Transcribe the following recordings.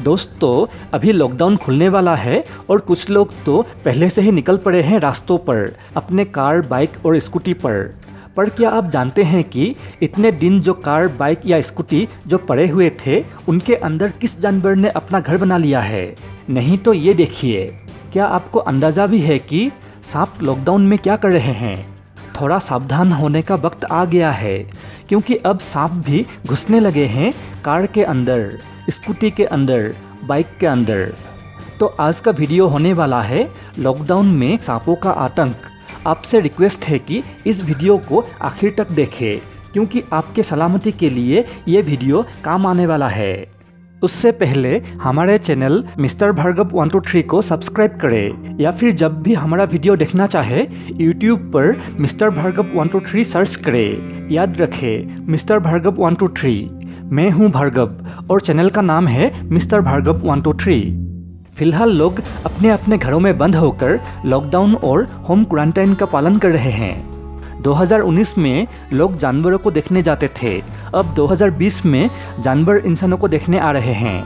दोस्तों अभी लॉकडाउन खुलने वाला है और कुछ लोग तो पहले से ही निकल पड़े हैं रास्तों पर, अपने कार बाइक और स्कूटी पर। पर क्या आप जानते हैं कि इतने दिन जो कार बाइक या स्कूटी जो पड़े हुए थे, उनके अंदर किस जानवर ने अपना घर बना लिया है? नहीं तो ये देखिए, क्या आपको अंदाज़ा भी है कि सांप लॉकडाउन में क्या कर रहे हैं? थोड़ा सावधान होने का वक्त आ गया है, क्योंकि अब सांप भी घुसने लगे हैं कार के अंदर। स्कूटी के अंदर, बाइक के अंदर। तो आज का वीडियो होने वाला है लॉकडाउन में सांपों का आतंक। आपसे रिक्वेस्ट है कि इस वीडियो को आखिर तक देखें, क्योंकि आपके सलामती के लिए ये वीडियो काम आने वाला है। उससे पहले हमारे channel mister Bhargav one two three को सब्सक्राइब करें, या फिर जब भी हमारा वीडियो देखना चाहे यूट्यूब पर mister Bhargav one two three search करें। याद रखें, mister Bhargav one two three. मैं हूँ भार्गव और चैनल का नाम है mister Bhargav one, two, three. फ़िलहाल लोग अपने अपने घरों में बंद होकर लॉकडाउन और होम क्वारंटाइन का पालन कर रहे हैं। 2019 में लोग जानवरों को देखने जाते थे। अब 2020 में जानवर इंसानों को देखने आ रहे हैं।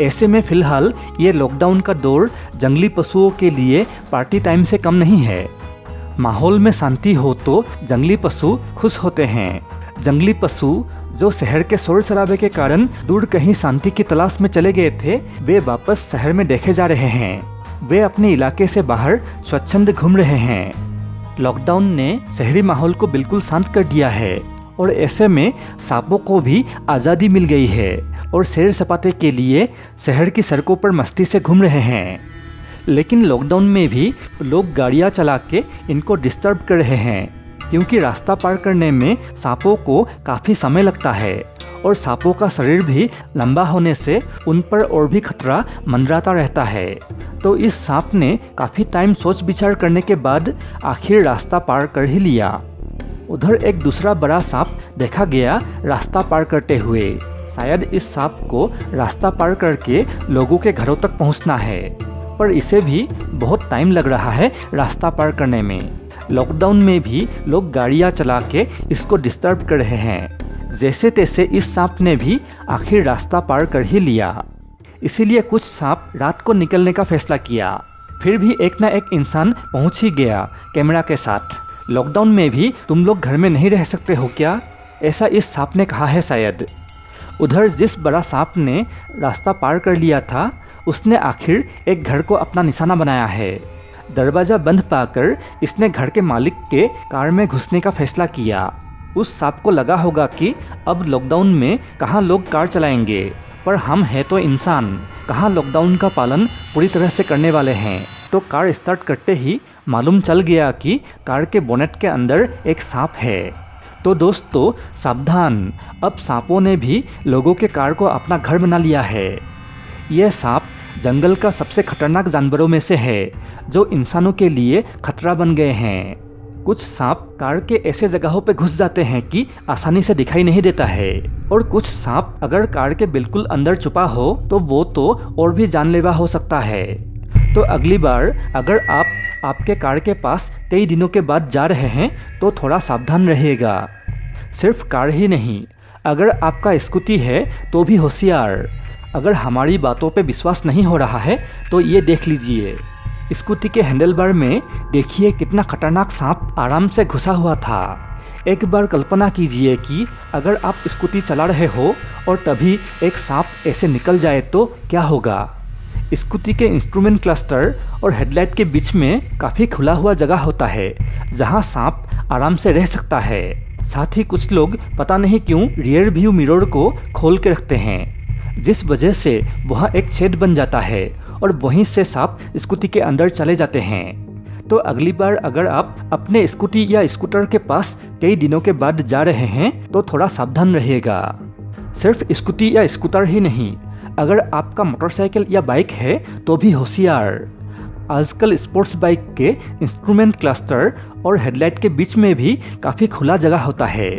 ऐसे में फ़िलहाल ये लॉकडाउन का दौर जंगली पशुओं के लिए पार्टी टाइम से कम नहीं है। माहौल में शांति हो तो जंगली पशु खुश होते हैं। जंगली पशु जो शहर के शोर शराबे के कारण दूर कहीं शांति की तलाश में चले गए थे, वे वापस शहर में देखे जा रहे हैं। वे अपने इलाके से बाहर स्वच्छंद घूम रहे हैं। लॉकडाउन ने शहरी माहौल को बिल्कुल शांत कर दिया है और ऐसे में सांपों को भी आज़ादी मिल गई है और सैर सपाटे के लिए शहर की सड़कों पर मस्ती से घूम रहे हैं। लेकिन लॉकडाउन में भी लोग गाड़ियाँ चला के इनको डिस्टर्ब कर रहे हैं। क्योंकि रास्ता पार करने में सांपों को काफ़ी समय लगता है और सांपों का शरीर भी लंबा होने से उन पर और भी खतरा मंडराता रहता है। तो इस सांप ने काफ़ी टाइम सोच विचार करने के बाद आखिर रास्ता पार कर ही लिया। उधर एक दूसरा बड़ा सांप देखा गया रास्ता पार करते हुए। शायद इस सांप को रास्ता पार करके लोगों के घरों तक पहुँचना है, पर इसे भी बहुत टाइम लग रहा है रास्ता पार करने में। लॉकडाउन में भी लोग गाड़ियाँ चला के इसको डिस्टर्ब कर रहे हैं। जैसे तैसे इस सांप ने भी आखिर रास्ता पार कर ही लिया। इसीलिए कुछ सांप रात को निकलने का फैसला किया। फिर भी एक ना एक इंसान पहुँच ही गया कैमरा के साथ। लॉकडाउन में भी तुम लोग घर में नहीं रह सकते हो क्या? ऐसा इस सांप ने कहा है शायद। उधर जिस बड़ा सांप ने रास्ता पार कर लिया था, उसने आखिर एक घर को अपना निशाना बनाया है। दरवाज़ा बंद पाकर इसने घर के मालिक के कार में घुसने का फैसला किया। उस सांप को लगा होगा कि अब लॉकडाउन में कहाँ लोग कार चलाएँगे। पर हम हैं तो इंसान, कहाँ लॉकडाउन का पालन पूरी तरह से करने वाले हैं। तो कार स्टार्ट करते ही मालूम चल गया कि कार के बोनेट के अंदर एक सांप है। तो दोस्तों, सावधान। अब सांपों ने भी लोगों के कार को अपना घर बना लिया है। यह सांप जंगल का सबसे खतरनाक जानवरों में से है, जो इंसानों के लिए खतरा बन गए हैं। कुछ सांप कार के ऐसे जगहों पर घुस जाते हैं कि आसानी से दिखाई नहीं देता है। और कुछ सांप अगर कार के बिल्कुल अंदर छुपा हो तो वो तो और भी जानलेवा हो सकता है। तो अगली बार अगर आप आपके कार के पास कई दिनों के बाद जा रहे हैं तो थोड़ा सावधान रहिएगा। सिर्फ़ कार ही नहीं, अगर आपका स्कूटी है तो भी होशियार। अगर हमारी बातों पे विश्वास नहीं हो रहा है तो ये देख लीजिए। स्कूटी के हैंडल बार में देखिए कितना खतरनाक सांप आराम से घुसा हुआ था। एक बार कल्पना कीजिए कि अगर आप स्कूटी चला रहे हो और तभी एक सांप ऐसे निकल जाए तो क्या होगा? स्कूटी के इंस्ट्रूमेंट क्लस्टर और हेडलाइट के बीच में काफ़ी खुला हुआ जगह होता है, जहाँ सांप आराम से रह सकता है। साथ ही कुछ लोग पता नहीं क्यों रियर व्यू मिरर को खोल के रखते हैं। जिस वजह से वहाँ एक छेद बन जाता है और वहीं से सांप स्कूटी के अंदर चले जाते हैं। तो अगली बार अगर आप अपने स्कूटी या स्कूटर के पास कई दिनों के बाद जा रहे हैं तो थोड़ा सावधान रहिएगा। सिर्फ़ स्कूटी या स्कूटर ही नहीं, अगर आपका मोटरसाइकिल या बाइक है तो भी होशियार। आजकल स्पोर्ट्स बाइक के इंस्ट्रूमेंट क्लस्टर और हेडलाइट के बीच में भी काफ़ी खुला जगह होता है,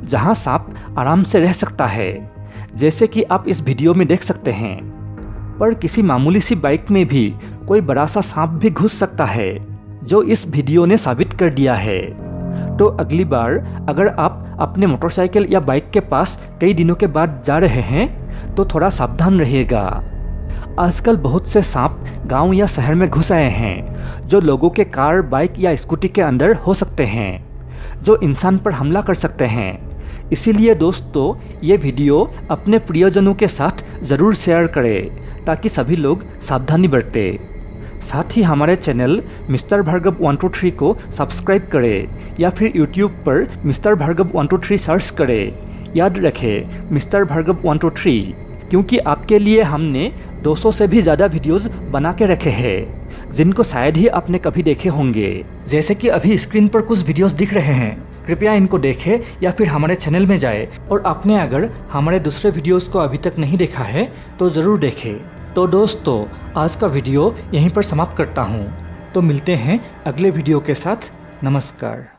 जहाँ सांप आराम से रह सकता है। जैसे कि आप इस वीडियो में देख सकते हैं। पर किसी मामूली सी बाइक में भी कोई बड़ा सा सांप भी घुस सकता है, जो इस वीडियो ने साबित कर दिया है। तो अगली बार अगर आप अपने मोटरसाइकिल या बाइक के पास कई दिनों के बाद जा रहे हैं तो थोड़ा सावधान रहिएगा। आजकल बहुत से सांप गाँव या शहर में घुस आए हैं, जो लोगों के कार, बाइक या स्कूटी के अंदर हो सकते हैं, जो इंसान पर हमला कर सकते हैं। इसीलिए दोस्तों, ये वीडियो अपने प्रियजनों के साथ ज़रूर शेयर करें, ताकि सभी लोग सावधानी बरते। साथ ही हमारे channel mister Bhargav one two three को सब्सक्राइब करें, या फिर यूट्यूब पर mister Bhargav one two three search करें। याद रखें, mister Bhargav one two three क्योंकि आपके लिए हमने 200 से भी ज़्यादा वीडियोस बना के रखे हैं, जिनको शायद ही आपने कभी देखे होंगे। जैसे कि अभी स्क्रीन पर कुछ वीडियोस दिख रहे हैं। कृपया इनको देखें या फिर हमारे चैनल में जाए और आपने अगर हमारे दूसरे वीडियोस को अभी तक नहीं देखा है तो ज़रूर देखें। तो दोस्तों, आज का वीडियो यहीं पर समाप्त करता हूँ। तो मिलते हैं अगले वीडियो के साथ। नमस्कार।